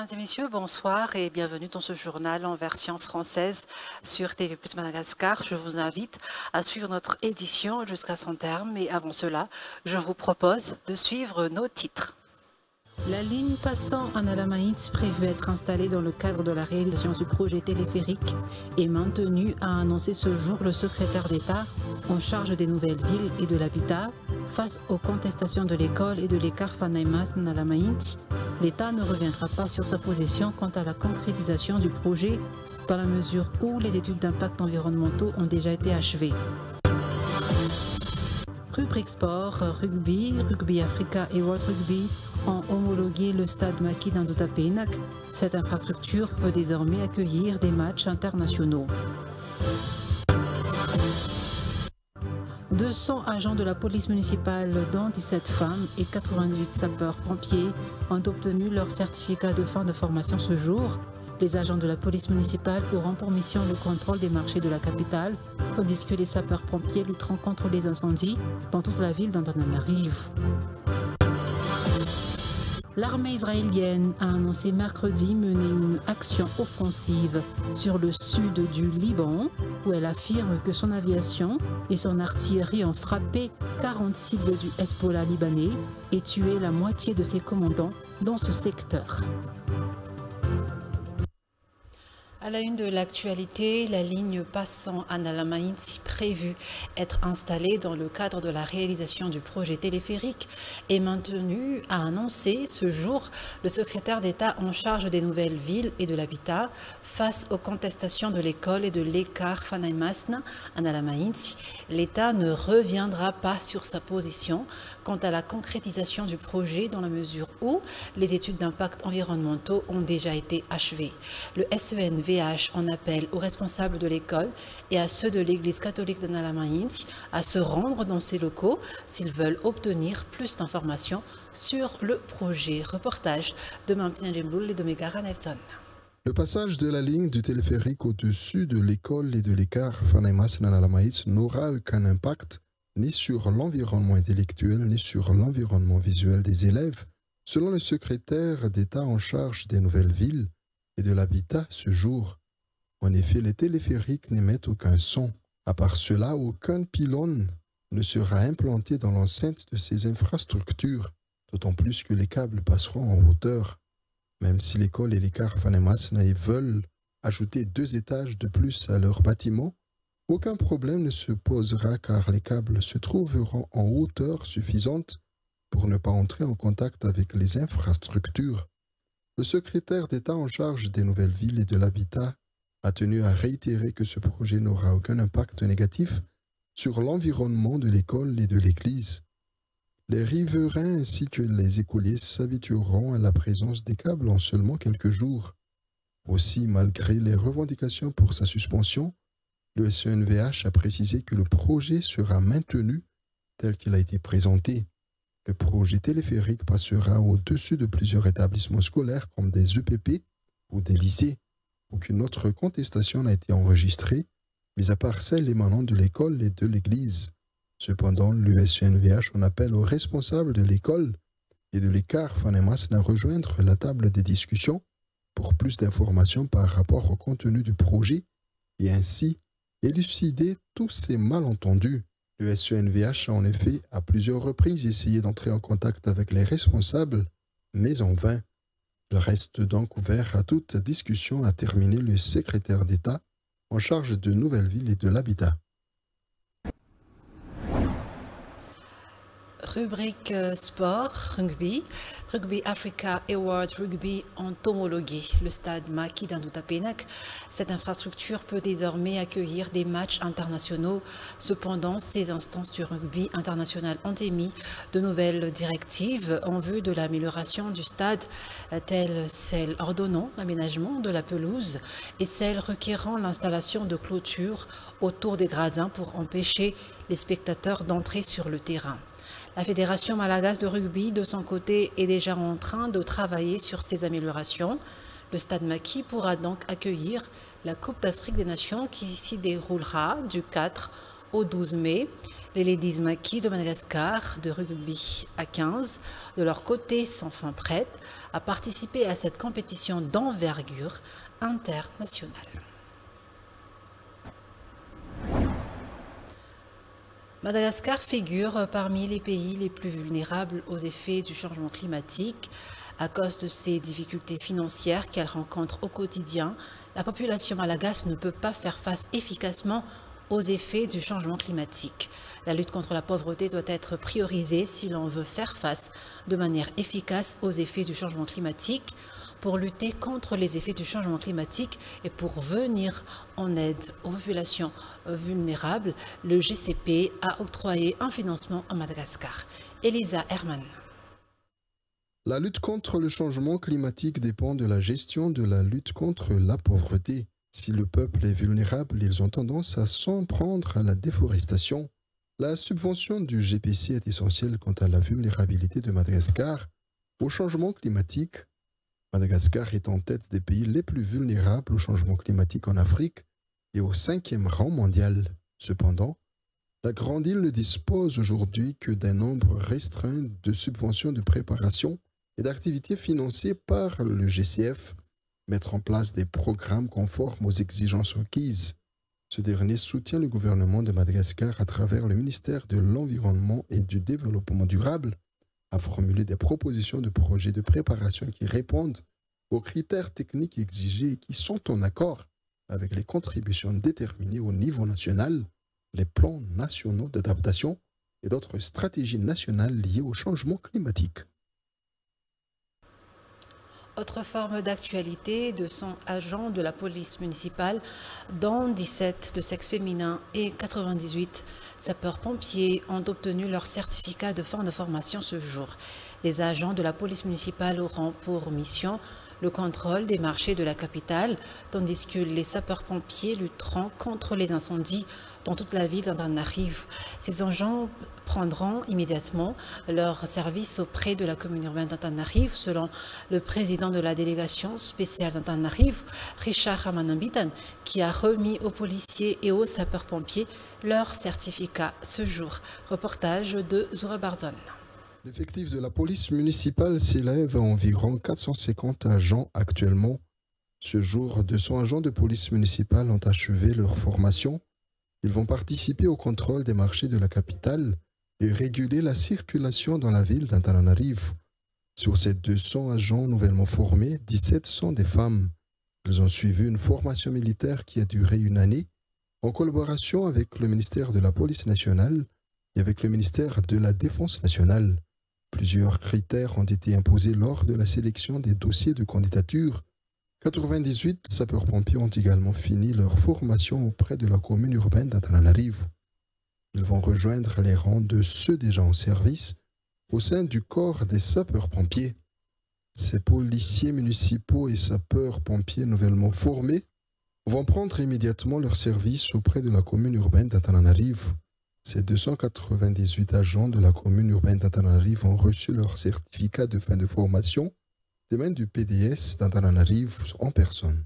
Mesdames et messieurs, bonsoir et bienvenue dans ce journal en version française sur TV Plus Madagascar. Je vous invite à suivre notre édition jusqu'à son terme et avant cela, je vous propose de suivre nos titres. La ligne passant en Alamaïts prévue être installée dans le cadre de la réalisation du projet téléphérique est maintenue, a annoncé ce jour le secrétaire d'État en charge des nouvelles villes et de l'habitat. Face aux contestations de l'école et de l'écart Fanaimas en Alamaïts, l'État ne reviendra pas sur sa position quant à la concrétisation du projet dans la mesure où les études d'impact environnementaux ont déjà été achevées. Rubrique Sport, Rugby, Rugby Africa et World Rugby ont homologué le stade Maki d'Indotapenak. Cette infrastructure peut désormais accueillir des matchs internationaux. 200 agents de la police municipale, dont 17 femmes et 98 sapeurs-pompiers, ont obtenu leur certificat de fin de formation ce jour. Les agents de la police municipale auront pour mission le contrôle des marchés de la capitale, tandis que les sapeurs-pompiers lutteront contre les incendies dans toute la ville d'Antananarive. L'armée israélienne a annoncé mercredi mener une action offensive sur le sud du Liban, où elle affirme que son aviation et son artillerie ont frappé 40 cibles du Hezbollah libanais et tué la moitié de ses commandants dans ce secteur. À la une de l'actualité, la ligne passant à Nalamaït, prévue être installée dans le cadre de la réalisation du projet téléphérique, est maintenue, a annoncé ce jour le secrétaire d'État en charge des nouvelles villes et de l'habitat face aux contestations de l'école et de l'écart Fanaimasna à Nalamaït. L'État ne reviendra pas sur sa position quant à la concrétisation du projet dans la mesure où les études d'impact environnementaux ont déjà été achevées. Le SENVH en appelle aux responsables de l'école et à ceux de l'Église catholique de Nalamaïnti à se rendre dans ces locaux s'ils veulent obtenir plus d'informations sur le projet. Reportage de Mamtina Jemboul et de Megara Nefton. Le passage de la ligne du téléphérique au-dessus de l'école et de l'écart Fanaimas Nanalamaïs n'aura aucun impact ni sur l'environnement intellectuel ni sur l'environnement visuel des élèves, selon le secrétaire d'État en charge des nouvelles villes de l'habitat ce jour. En effet, les téléphériques n'émettent aucun son. À part cela, aucun pylône ne sera implanté dans l'enceinte de ces infrastructures, d'autant plus que les câbles passeront en hauteur. Même si l'école et les Fanemasnaï veulent ajouter deux étages de plus à leur bâtiment, aucun problème ne se posera car les câbles se trouveront en hauteur suffisante pour ne pas entrer en contact avec les infrastructures. Le secrétaire d'État en charge des nouvelles villes et de l'habitat a tenu à réitérer que ce projet n'aura aucun impact négatif sur l'environnement de l'école et de l'église. Les riverains ainsi que les écoliers s'habitueront à la présence des câbles en seulement quelques jours. Aussi, malgré les revendications pour sa suspension, le SENVH a précisé que le projet sera maintenu tel qu'il a été présenté. Le projet téléphérique passera au-dessus de plusieurs établissements scolaires comme des EPP ou des lycées. Aucune autre contestation n'a été enregistrée, mis à part celle émanant de l'école et de l'Église. Cependant, l'USNVH en appelle aux responsables de l'école et de l'écart Fanemas à rejoindre la table des discussions pour plus d'informations par rapport au contenu du projet et ainsi élucider tous ces malentendus. Le SENVH a en effet à plusieurs reprises essayé d'entrer en contact avec les responsables, mais en vain. Il reste donc ouvert à toute discussion à terminer le secrétaire d'État en charge de Nouvelle-Ville et de l'habitat. Rubrique euh, sport, rugby. Rugby Africa Award Rugby entomologué. Le stade Maki d'Andoutapenak. Cette infrastructure peut désormais accueillir des matchs internationaux. Cependant, ces instances du rugby international ont émis de nouvelles directives en vue de l'amélioration du stade, telles celles ordonnant l'aménagement de la pelouse et celles requérant l'installation de clôtures autour des gradins pour empêcher les spectateurs d'entrer sur le terrain. La Fédération malagasy de rugby, de son côté, est déjà en train de travailler sur ces améliorations. Le Stade Maki pourra donc accueillir la Coupe d'Afrique des Nations qui s'y déroulera du 4 au 12 mai. Les Ladies Maki de Madagascar de rugby à 15, de leur côté, sont fin prêtes à participer à cette compétition d'envergure internationale. Madagascar figure parmi les pays les plus vulnérables aux effets du changement climatique. À cause de ces difficultés financières qu'elle rencontre au quotidien, la population malagasse ne peut pas faire face efficacement aux effets du changement climatique. La lutte contre la pauvreté doit être priorisée si l'on veut faire face de manière efficace aux effets du changement climatique pour lutter contre les effets du changement climatique et pour venir en aide aux populations vulnérables, le GCP a octroyé un financement à Madagascar. Elisa Herman. La lutte contre le changement climatique dépend de la gestion de la lutte contre la pauvreté. Si le peuple est vulnérable, ils ont tendance à s'en prendre à la déforestation. La subvention du GPC est essentielle quant à la vulnérabilité de Madagascar au changement climatique Madagascar est en tête des pays les plus vulnérables au changement climatique en Afrique et au cinquième rang mondial. Cependant, la Grande Île ne dispose aujourd'hui que d'un nombre restreint de subventions de préparation et d'activités financées par le GCF. Mettre en place des programmes conformes aux exigences requises. Ce dernier soutient le gouvernement de Madagascar à travers le ministère de l'Environnement et du Développement durable à formuler des propositions de projets de préparation qui répondent aux critères techniques exigés et qui sont en accord avec les contributions déterminées au niveau national, les plans nationaux d'adaptation et d'autres stratégies nationales liées au changement climatique. Autre forme d'actualité de son agent de la police municipale, dont 17 de sexe féminin et 98 sapeurs-pompiers ont obtenu leur certificat de fin de formation ce jour. Les agents de la police municipale auront pour mission le contrôle des marchés de la capitale, tandis que les sapeurs-pompiers lutteront contre les incendies dans toute la ville d'Antananarivo. Ces agents prendront immédiatement leur service auprès de la commune urbaine d'Antananarivo, selon le président de la délégation spéciale d'Antananarivo, Richard Ramanambitan, qui a remis aux policiers et aux sapeurs-pompiers leur certificat ce jour. Reportage de Zura Barzon. L'effectif de la police municipale s'élève à environ 450 agents actuellement. Ce jour, 200 agents de police municipale ont achevé leur formation. Ils vont participer au contrôle des marchés de la capitale et réguler la circulation dans la ville d'Antananarivo. Sur ces 200 agents nouvellement formés, 17 sont des femmes. Ils ont suivi une formation militaire qui a duré une année en collaboration avec le ministère de la Police nationale et avec le ministère de la Défense nationale. Plusieurs critères ont été imposés lors de la sélection des dossiers de candidature. 98 sapeurs-pompiers ont également fini leur formation auprès de la commune urbaine d'Antananarivo. Ils vont rejoindre les rangs de ceux déjà en service au sein du corps des sapeurs-pompiers. Ces policiers municipaux et sapeurs-pompiers nouvellement formés vont prendre immédiatement leur service auprès de la commune urbaine d'Antananarivo. Ces 298 agents de la commune urbaine d'Antananarivo ont reçu leur certificat de fin de formation des mains du PDS d'Antananarivo en personne.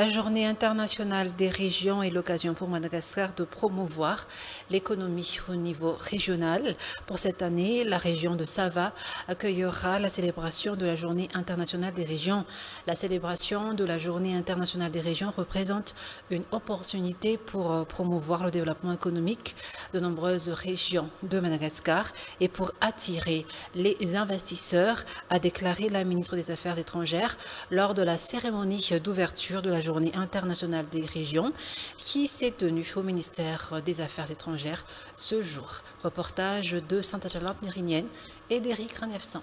La journée internationale des régions est l'occasion pour Madagascar de promouvoir l'économie au niveau régional. Pour cette année, la région de Sava accueillera la célébration de la journée internationale des régions. La célébration de la journée internationale des régions représente une opportunité pour euh, promouvoir le développement économique de nombreuses régions de Madagascar et pour attirer les investisseurs, a déclaré la ministre des Affaires étrangères lors de la cérémonie d'ouverture de la Journée internationale des régions qui s'est tenue au ministère des Affaires étrangères ce jour. Reportage de Santa Charlotte Nérinienne et d'Éric Ranefsan.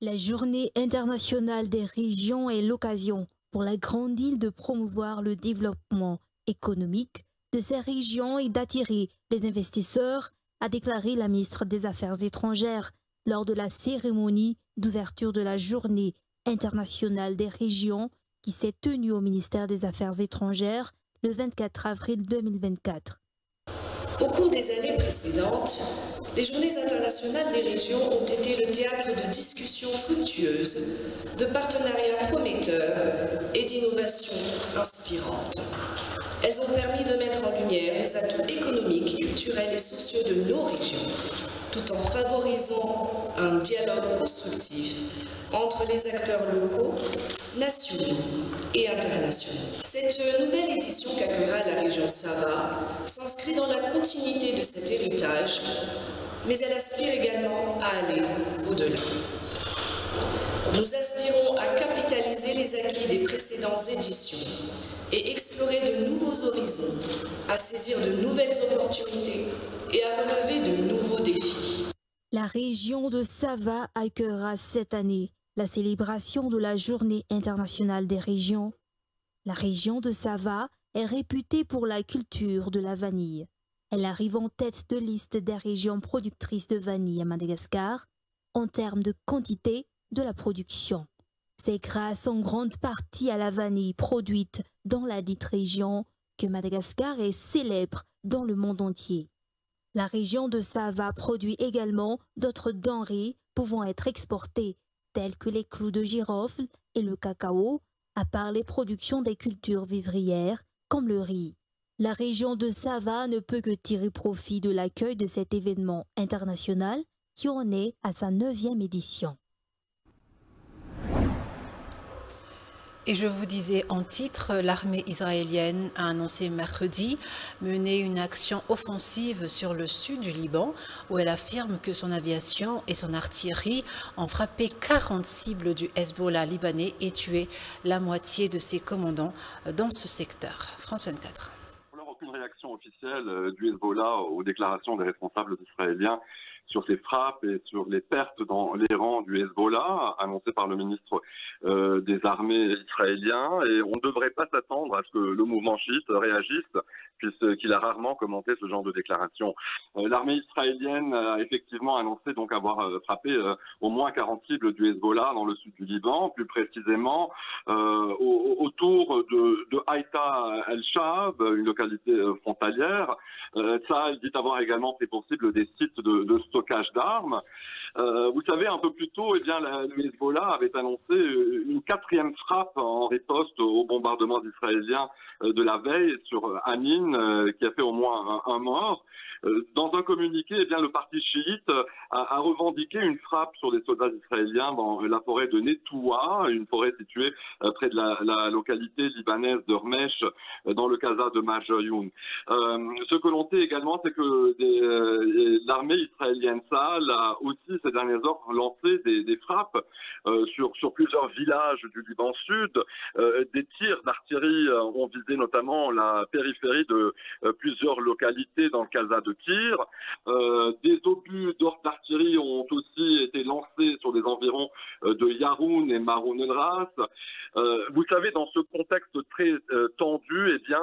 La Journée internationale des régions est l'occasion pour la grande île de promouvoir le développement économique de ces régions et d'attirer les investisseurs, a déclaré la ministre des Affaires étrangères lors de la cérémonie d'ouverture de la Journée internationale des régions qui s'est tenue au ministère des Affaires étrangères le 24 avril 2024. Au cours des années précédentes, les journées internationales des régions ont été le théâtre de discussions fructueuses, de partenariats prometteurs et d'innovations inspirantes. Elles ont permis de mettre en lumière les atouts économiques, culturels et sociaux de nos régions, tout en favorisant un dialogue constructif entre les acteurs locaux, nationaux et internationaux. Cette nouvelle édition qu'accueillera la région Sava s'inscrit dans la continuité de cet héritage, mais elle aspire également à aller au-delà. Nous aspirons à capitaliser les acquis des précédentes éditions et explorer de nouveaux horizons, à saisir de nouvelles opportunités et à relever de nouveaux défis. La région de Sava accueillera cette année la célébration de la Journée internationale des régions. La région de Sava est réputée pour la culture de la vanille. Elle arrive en tête de liste des régions productrices de vanille à Madagascar en termes de quantité de la production. C'est grâce en grande partie à la vanille produite dans la dite région que Madagascar est célèbre dans le monde entier. La région de Sava produit également d'autres denrées pouvant être exportées tels que les clous de girofle et le cacao, à part les productions des cultures vivrières comme le riz. La région de Sava ne peut que tirer profit de l'accueil de cet événement international qui en est à sa neuvième édition. Et je vous disais en titre, l'armée israélienne a annoncé mercredi mener une action offensive sur le sud du Liban, où elle affirme que son aviation et son artillerie ont frappé 40 cibles du Hezbollah libanais et tué la moitié de ses commandants dans ce secteur. France 24. Aucune réaction officielle euh, du Hezbollah aux déclarations des responsables israéliens sur ces frappes et sur les pertes dans les rangs du Hezbollah, annoncées par le ministre euh, des armées israélien. Et on ne devrait pas s'attendre à ce que le mouvement chiite réagisse, puisqu'il a rarement commenté ce genre de déclaration. Euh, l'armée israélienne a effectivement annoncé donc avoir euh, frappé au moins 40 cibles du Hezbollah dans le sud du Liban, plus précisément autour de, Haïta el-Shab, une localité frontalière. ça, il dit avoir également fait possible des sites de stockage d'armes. Euh, vous savez, un peu plus tôt, eh bien, la, le Hezbollah avait annoncé euh, une quatrième frappe en riposte au bombardement israélien euh, de la veille sur Anin, qui a fait au moins un mort. Euh, dans un communiqué, eh bien, le parti chiite a, a, revendiqué une frappe sur des soldats israéliens dans la forêt de Netoua, une forêt située euh, près de la, localité libanaise de Rmesh, euh, dans le Kaza de Majoyoun. Euh, ce que l'on sait également, c'est que l'armée israélienne Sahel a aussi ces derniers heures lancé des, frappes euh, sur, plusieurs villages du Liban Sud. des tirs d'artillerie ont visé notamment la périphérie de plusieurs localités dans le Kaza de Euh, des obus d'artillerie ont aussi été lancés sur des environs euh, de Yaroun et Maroun el Ras. Euh, vous savez, dans ce contexte très tendu, eh bien,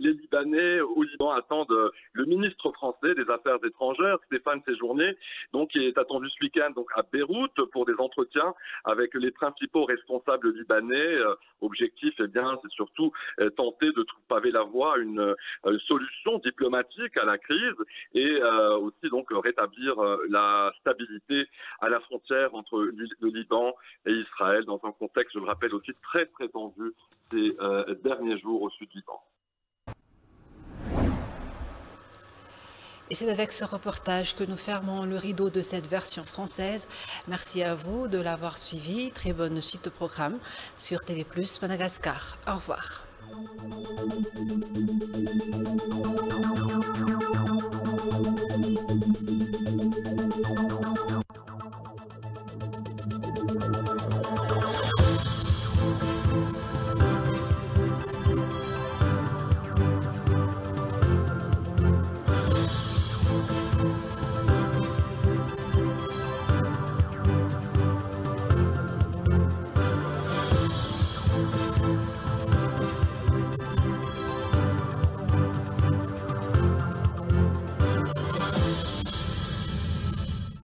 les Libanais au Liban attendent le ministre français des Affaires étrangères, Stéphane Séjourné, donc qui est attendu ce week-end à Beyrouth pour des entretiens avec les principaux responsables libanais. objectif, eh bien, c'est surtout tenter de paver la voie à une, solution diplomatique à la et aussi donc rétablir la stabilité à la frontière entre le Liban et Israël dans un contexte, je le rappelle aussi, très très tendu ces derniers jours au sud du Liban. Et c'est avec ce reportage que nous fermons le rideau de cette version française. Merci à vous de l'avoir suivi. Très bonne suite de programme sur TV Madagascar. Au revoir.